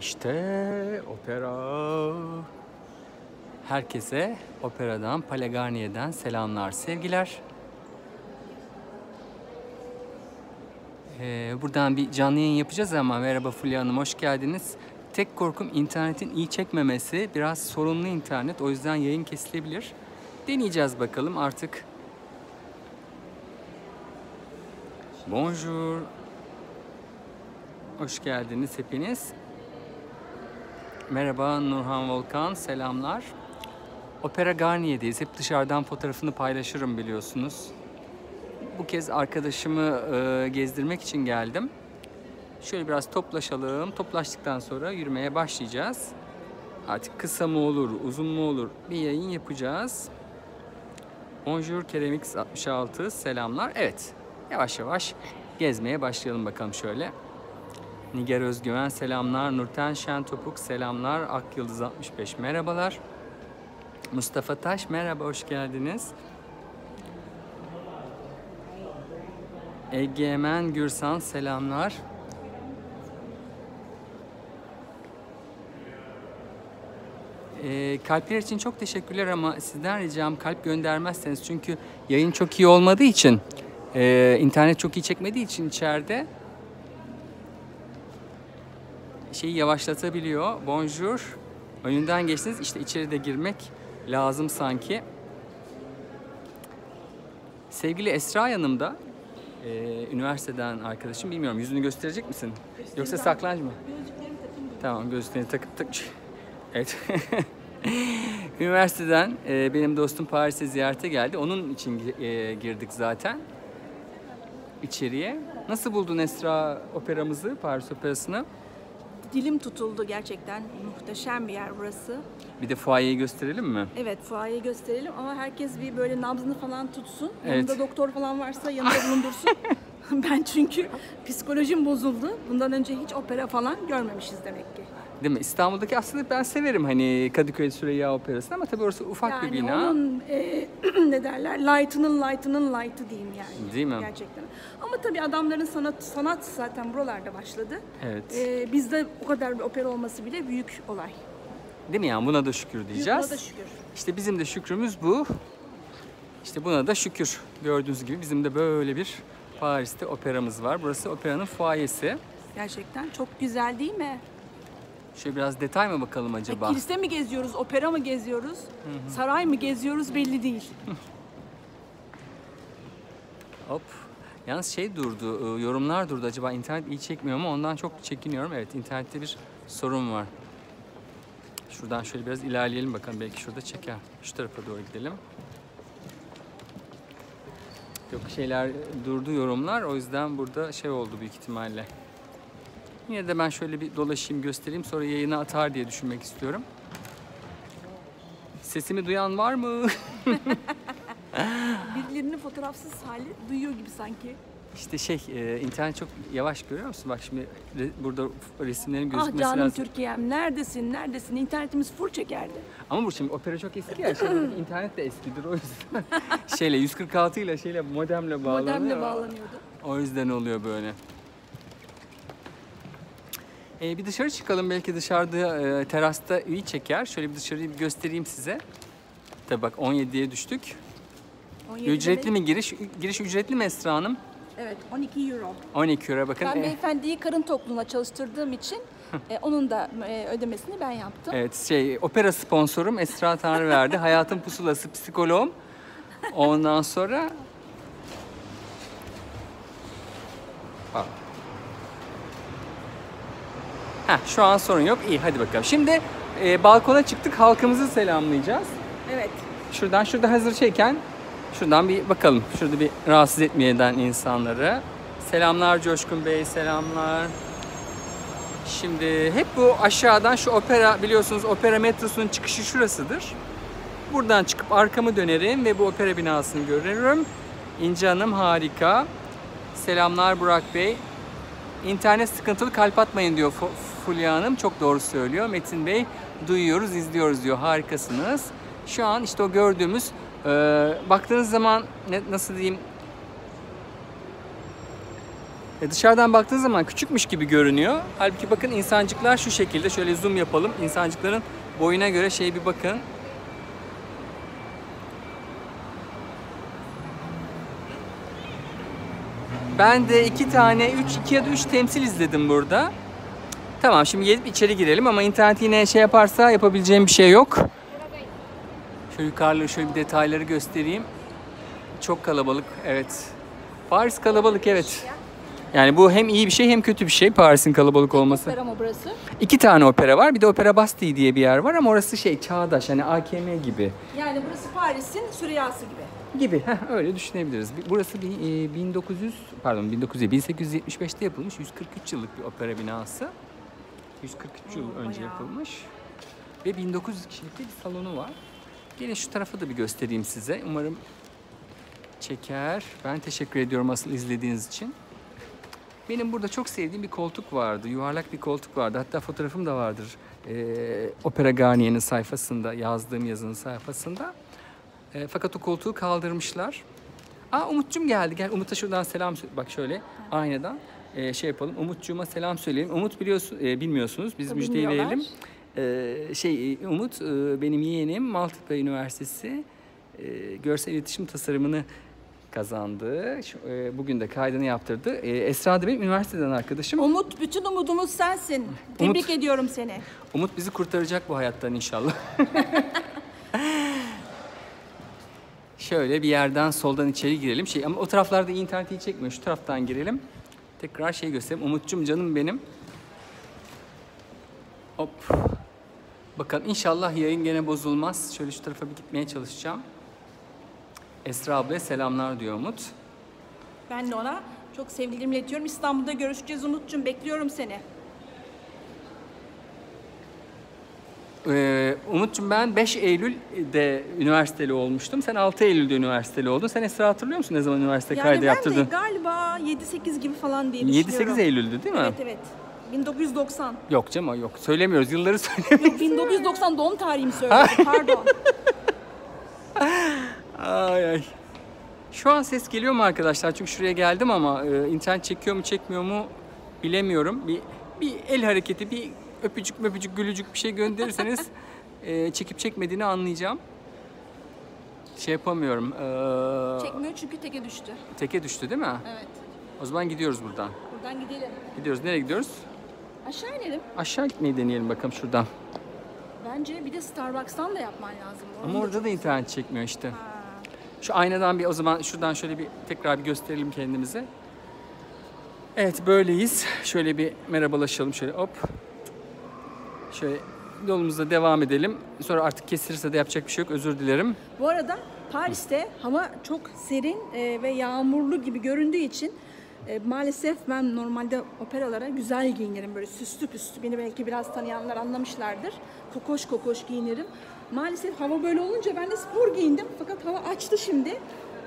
İşte opera. Herkese operadan, Palagarniye'den selamlar, sevgiler. Ee, buradan bir canlı yayın yapacağız ama merhaba Fulya Hanım, hoş geldiniz. Tek korkum internetin iyi çekmemesi. Biraz sorunlu internet, o yüzden yayın kesilebilir. Deneyeceğiz bakalım artık. Bonjour. Hoş geldiniz hepiniz. Merhaba Nurhan Volkan, selamlar. Opera Garnier'deyiz. Hep dışarıdan fotoğrafını paylaşırım biliyorsunuz. Bu kez arkadaşımı e, gezdirmek için geldim. Şöyle biraz toplaşalım. Toplaştıktan sonra yürümeye başlayacağız. Artık kısa mı olur, uzun mu olur bir yayın yapacağız. Bonjour Keremix 66 selamlar. Evet yavaş yavaş gezmeye başlayalım bakalım şöyle. Niger Özgüven selamlar. Nurten Şentopuk selamlar. Ak Yıldız 65 merhabalar. Mustafa Taş merhaba hoş geldiniz. Egemen Gürsan selamlar. Ee, kalpler için çok teşekkürler ama sizden ricam kalp göndermezseniz çünkü yayın çok iyi olmadığı için e, internet çok iyi çekmediği için içeride şeyi yavaşlatabiliyor. Bonjour. Önünden geçtiniz. İşte içeri de girmek lazım sanki. Sevgili Esra yanımda. Ee, üniversiteden arkadaşım. Bilmiyorum yüzünü gösterecek misin? Yoksa saklanç mı? Tamam gözlüklerini takıp tak. Evet. Üniversiteden e, benim dostum Paris'e ziyarete geldi. Onun için e, girdik zaten içeriye. Nasıl buldun Esra operamızı, Paris operasını? Dilim tutuldu gerçekten. Muhteşem bir yer burası. Bir de fuayeyi gösterelim mi? Evet fuayeyi gösterelim ama herkes bir böyle nabzını falan tutsun. Evet. Yanında doktor falan varsa yanında bulundursun. ben çünkü psikolojim bozuldu. Bundan önce hiç opera falan görmemişiz demek ki. Değil mi? İstanbul'daki aslında ben severim hani Kadıköy Süreyya Operası'nı ama tabii orası ufak bir Yani bina. onun e, ne derler light'ının light'ının light'ı diyeyim yani. Değil mi? Gerçekten. Ama tabii adamların sanat sanat zaten buralarda başladı. Evet. E, bizde o kadar bir opera olması bile büyük olay. Değil mi yani buna da şükür diyeceğiz. Buna da şükür. İşte bizim de şükrümüz bu. İşte buna da şükür. Gördüğünüz gibi bizim de böyle bir Paris'te operamız var. Burası operanın fuayesi. Gerçekten çok güzel değil mi? Şöyle biraz detay mı bakalım acaba? Kilise mi geziyoruz, opera mı geziyoruz, saray mı geziyoruz belli değil. Hop. Yalnız şey durdu, e, yorumlar durdu. Acaba internet iyi çekmiyor mu? Ondan çok çekiniyorum. Evet, internette bir sorun var. Şuradan şöyle biraz ilerleyelim bakalım. Belki şurada çeker. Şu tarafa doğru gidelim. Yok şeyler durdu yorumlar. O yüzden burada şey oldu büyük ihtimalle. Yine de ben şöyle bir dolaşayım göstereyim. Sonra yayına atar diye düşünmek istiyorum. Sesimi duyan var mı? Birilerinin fotoğrafsız hali duyuyor gibi sanki. İşte şey, e, internet çok yavaş görüyor musun? Bak şimdi re- burada resimlerin Ah gözükmesi canım lazım. Türkiye'm neredesin, neredesin? İnternetimiz full çekerdi. Ama bu şimdi opera çok eski ya. Şimdi internet de eskidir o yüzden. şeyle 146 ile şeyle modemle bağlanıyor. Modemle bağlanıyordu. O yüzden oluyor böyle. E, bir dışarı çıkalım belki dışarıda e, terasta iyi çeker. Şöyle bir dışarıyı bir göstereyim size. Tabii bak 17'ye düştük. 17 Ücretli mi giriş? Giriş ücretli mi Esra Hanım? Evet 12 euro. 12 euro bakın. Ben E, beyefendiyi karın tokluğuna çalıştırdığım için e, onun da e, ödemesini ben yaptım. Evet şey opera sponsorum Esra Tanrıverdi. Hayatın pusulası psikoloğum. Ondan sonra Bak. Heh, şu an sorun yok. İyi hadi bakalım. Şimdi e, balkona çıktık. Halkımızı selamlayacağız. Evet. Şuradan şurada hazır şeyken şuradan bir bakalım. Şurada bir rahatsız etmeyeden insanları. Selamlar Coşkun Bey, selamlar. Şimdi hep bu aşağıdan şu opera biliyorsunuz opera metrosunun çıkışı şurasıdır. Buradan çıkıp arkamı dönerim ve bu opera binasını görürüm. İnce Hanım harika. Selamlar Burak Bey. İnternet sıkıntılı kalp atmayın diyor Fulya Hanım. Çok doğru söylüyor. Metin Bey duyuyoruz, izliyoruz diyor. Harikasınız. Şu an işte o gördüğümüz e, baktığınız zaman ne, nasıl diyeyim E, dışarıdan baktığınız zaman küçükmüş gibi görünüyor. Halbuki bakın insancıklar şu şekilde. Şöyle zoom yapalım. İnsancıkların boyuna göre şey bir bakın. Ben de iki tane, üç, iki ya da üç temsil izledim burada. Tamam şimdi gelip içeri girelim ama internet yine şey yaparsa yapabileceğim bir şey yok. Şöyle yukarıları şöyle bir detayları göstereyim. Çok kalabalık evet. Paris kalabalık evet. Yani bu hem iyi bir şey hem kötü bir şey Paris'in kalabalık olması. Opera mı burası? İki tane opera var. Bir de Opera Bastille diye bir yer var ama orası şey çağdaş hani AKM gibi. Yani burası Paris'in Süryası gibi. Gibi. Heh, öyle düşünebiliriz. Burası bir, e, 1900 pardon 1900 değil, 1875'te yapılmış 143 yıllık bir opera binası. 143 yıl önce yapılmış. Ve 1900 kişilik bir salonu var. Gelin şu tarafı da bir göstereyim size. Umarım çeker. Ben teşekkür ediyorum asıl izlediğiniz için. Benim burada çok sevdiğim bir koltuk vardı. Yuvarlak bir koltuk vardı. Hatta fotoğrafım da vardır. Ee, Opera Garnier'in sayfasında, yazdığım yazının sayfasında. E, fakat o koltuğu kaldırmışlar. Aa Umut'cum geldi. Gel Umut'a şuradan selam söyle. Bak şöyle aynadan e, şey yapalım. Umut'cuma selam söyleyelim. Umut biliyorsun, e, bilmiyorsunuz. Biz müjdeyi verelim. E, şey e, Umut e, benim yeğenim Maltepe Üniversitesi e, görsel iletişim tasarımını kazandı. Şu, e, bugün de kaydını yaptırdı. E, Esra da benim üniversiteden arkadaşım. Umut, bütün umudumuz sensin. Tebrik Umut. ediyorum seni. Umut bizi kurtaracak bu hayattan inşallah. Şöyle bir yerden soldan içeri girelim. Şey ama o taraflarda iyi internet iyi çekmiyor. Şu taraftan girelim. Tekrar şey göstereyim. Umut'cum canım benim. Hop. Bakalım inşallah yayın gene bozulmaz. Şöyle şu tarafa bir gitmeye çalışacağım. Esra ablaya selamlar diyor Umut. Ben ona çok sevgilimle iletiyorum. İstanbul'da görüşeceğiz Umut'cum. Bekliyorum seni. Ee, Umut'cum ben 5 Eylül'de üniversiteli olmuştum. Sen 6 Eylül'de üniversiteli oldun. Sen Esra hatırlıyor musun ne zaman üniversite Yani kaydı ben yaptırdın? de galiba 7-8 gibi falan diye düşünüyorum. 7-8 Eylül'dü değil mi? Evet evet. 1990. Yok canım yok. Söylemiyoruz. Yılları söylemiyoruz. 1990 doğum tarihimi söyledim. Pardon. ay ay. Şu an ses geliyor mu arkadaşlar? Çünkü şuraya geldim ama e, internet çekiyor mu çekmiyor mu bilemiyorum. Bir, bir el hareketi, bir öpücük öpücük gülücük bir şey gönderirseniz e, çekip çekmediğini anlayacağım. Şey yapamıyorum. e, Çekmiyor çünkü teke düştü. teke düştü değil mi? Evet. O zaman gidiyoruz buradan. Buradan gidelim. Gidiyoruz. Nereye gidiyoruz? Aşağı inelim. Aşağı gitmeyi deneyelim bakalım şuradan. Bence bir de Starbucks'tan da yapman lazım. Ama orada da internet çekmiyor işte. Ha. Şu aynadan bir o zaman şuradan şöyle bir tekrar bir gösterelim kendimizi. Evet böyleyiz. Şöyle bir merhabalaşalım şöyle hop. Şöyle yolumuza devam edelim. Sonra artık kesilirse de yapacak bir şey yok. Özür dilerim. Bu arada Paris'te hava çok serin e, ve yağmurlu gibi göründüğü için e, maalesef ben normalde operalara güzel giyinirim. Böyle süslü püslü. Beni belki biraz tanıyanlar anlamışlardır. Kokoş kokoş giyinirim. Maalesef hava böyle olunca ben de spor giyindim. Fakat hava açtı şimdi.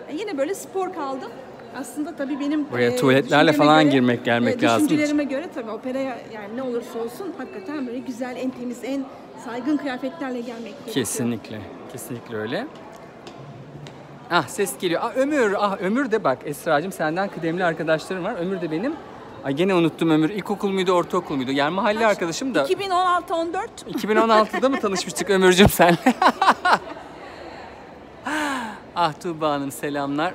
E, yine böyle spor kaldım. Aslında tabii benim Buraya tuvaletlerle düşünceme falan girmek, gelmek lazım. Düşüncelerime göre tabii operaya yani ne olursa olsun hakikaten böyle güzel, en temiz, en saygın kıyafetlerle gelmek gerekiyor. Kesinlikle. Kesinlikle öyle. Ah ses geliyor. Ah Ömür. Ah Ömür de bak Esra'cığım senden kıdemli arkadaşlarım var. Ömür de benim. Ay gene unuttum Ömür. İlkokul muydu, ortaokul muydu? Yani mahalle arkadaşım da. 2016-14 2016'da mı tanışmıştık Ömürcüm senle? ah Tuğba Hanım selamlar.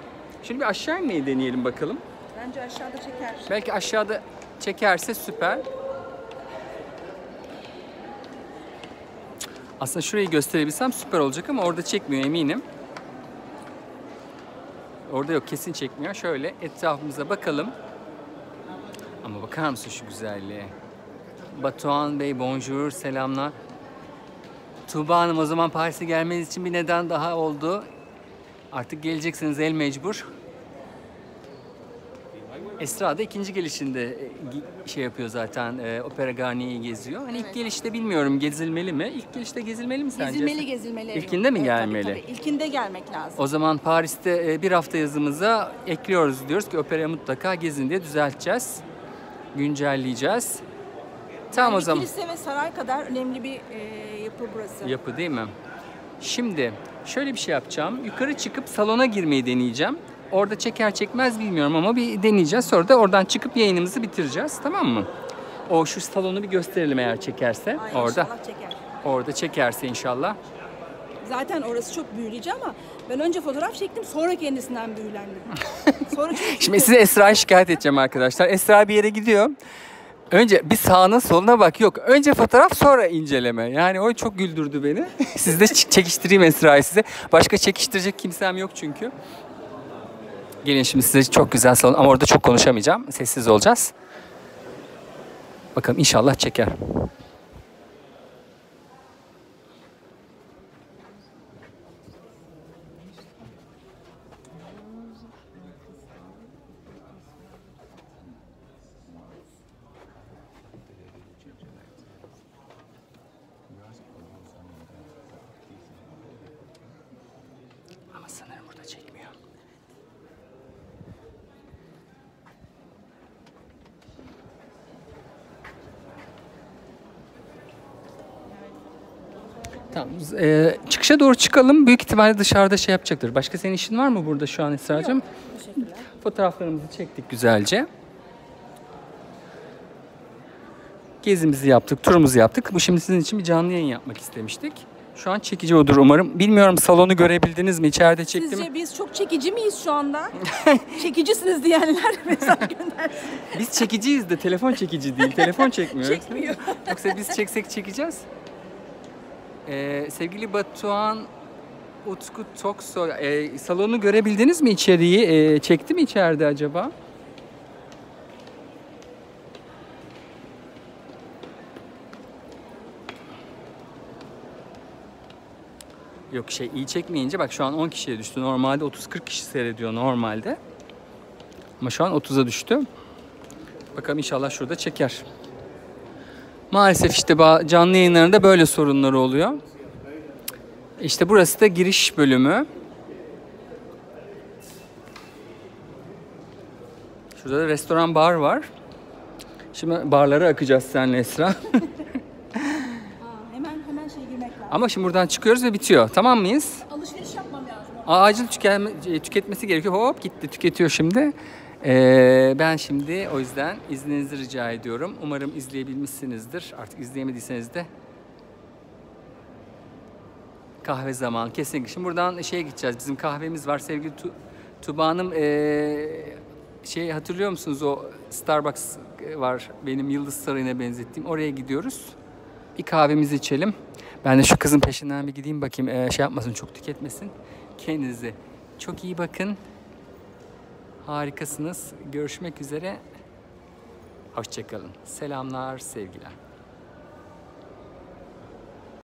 Şimdi bir aşağı inmeyi deneyelim bakalım. bence aşağıda çeker. Belki aşağıda çekerse süper. Aslında şurayı gösterebilsem süper olacak ama orada çekmiyor eminim. Orada yok kesin çekmiyor. Şöyle etrafımıza bakalım. Ama bakar mısın şu güzelliğe? Batuhan Bey bonjour selamlar. Tuğba Hanım o zaman Paris'e gelmeniz için bir neden daha oldu. Artık geleceksiniz el mecbur. Esra da ikinci gelişinde e, şey yapıyor zaten e, Opera Garnier'i geziyor. Hani ilk Evet. gelişte bilmiyorum gezilmeli mi? İlk gelişte gezilmeli mi sence? Gezilmeli gezilmeli. İlkinde mi Evet, tabii, gelmeli? tabii. İlkinde gelmek lazım. O zaman Paris'te e, bir hafta yazımıza ekliyoruz diyoruz ki operaya mutlaka gezin diye düzelteceğiz. Güncelleyeceğiz. Tamam o Yani zaman. Kilise ve saray kadar önemli bir e, yapı burası. Yapı değil mi? Şimdi şöyle bir şey yapacağım. Yukarı çıkıp salona girmeyi deneyeceğim. Orada çeker çekmez bilmiyorum ama bir deneyeceğiz. Sonra da oradan çıkıp yayınımızı bitireceğiz. Tamam mı? O şu salonu bir gösterelim eğer çekerse. Ay, orada. çeker. Orada çekerse inşallah. Zaten orası çok büyüleyici ama ben önce fotoğraf çektim sonra kendisinden büyülendim. sonra çünkü Şimdi size Esra'yı şikayet edeceğim arkadaşlar. Esra bir yere gidiyor. Önce bir sağına soluna bak. Yok önce fotoğraf sonra inceleme. Yani o çok güldürdü beni. Siz de çekiştireyim Esra'yı size. Başka çekiştirecek kimsem yok çünkü. Gelin şimdi size çok güzel salon ama orada çok konuşamayacağım. Sessiz olacağız. Bakalım inşallah çeker. Tamam. e, çıkışa doğru çıkalım. Büyük ihtimalle dışarıda şey yapacaktır. Başka senin işin var mı burada şu an Esra'cığım? Teşekkürler. Fotoğraflarımızı çektik güzelce. Gezimizi yaptık, turumuzu yaptık. Bu şimdi sizin için bir canlı yayın yapmak istemiştik. Şu an çekici odur umarım. Bilmiyorum salonu görebildiniz mi? İçeride çektim. Sizce biz çok çekici miyiz şu anda? Çekicisiniz diyenler mesaj göndersin. Biz çekiciyiz de telefon çekici değil. Telefon çekmiyor. Çekmiyor. Yoksa biz çeksek çekeceğiz. Ee, sevgili Batuhan Utku Toksoy, e, salonu görebildiniz mi içeriği? E, çekti mi içeride acaba? Yok şey iyi çekmeyince bak şu an 10 kişiye düştü. Normalde 30-40 kişi seyrediyor normalde. Ama şu an 30'a düştü. Bakalım inşallah şurada çeker. Maalesef işte canlı yayınlarında böyle sorunları oluyor. İşte burası da giriş bölümü. Şurada da restoran bar var. Şimdi barlara akacağız senle Esra. Aa, hemen hemen şey girmek lazım. Ama şimdi buradan çıkıyoruz ve bitiyor. Tamam mıyız? Alışveriş yapmam lazım. Acil tükenme- tüketmesi gerekiyor. Hop gitti tüketiyor şimdi. Ee, ben şimdi o yüzden izninizi rica ediyorum. Umarım izleyebilmişsinizdir. Artık izleyemediyseniz de kahve zamanı kesinlikle. Şimdi buradan şeye gideceğiz. Bizim kahvemiz var. Sevgili tu- Tuba Hanım ee, şey hatırlıyor musunuz o Starbucks var benim Yıldız Sarayı'na benzettiğim. Oraya gidiyoruz. Bir kahvemizi içelim. Ben de şu kızın peşinden bir gideyim bakayım ee, şey yapmasın çok tüketmesin. Kendinize çok iyi bakın. Harikasınız. Görüşmek üzere. Hoşçakalın. Selamlar, sevgiler.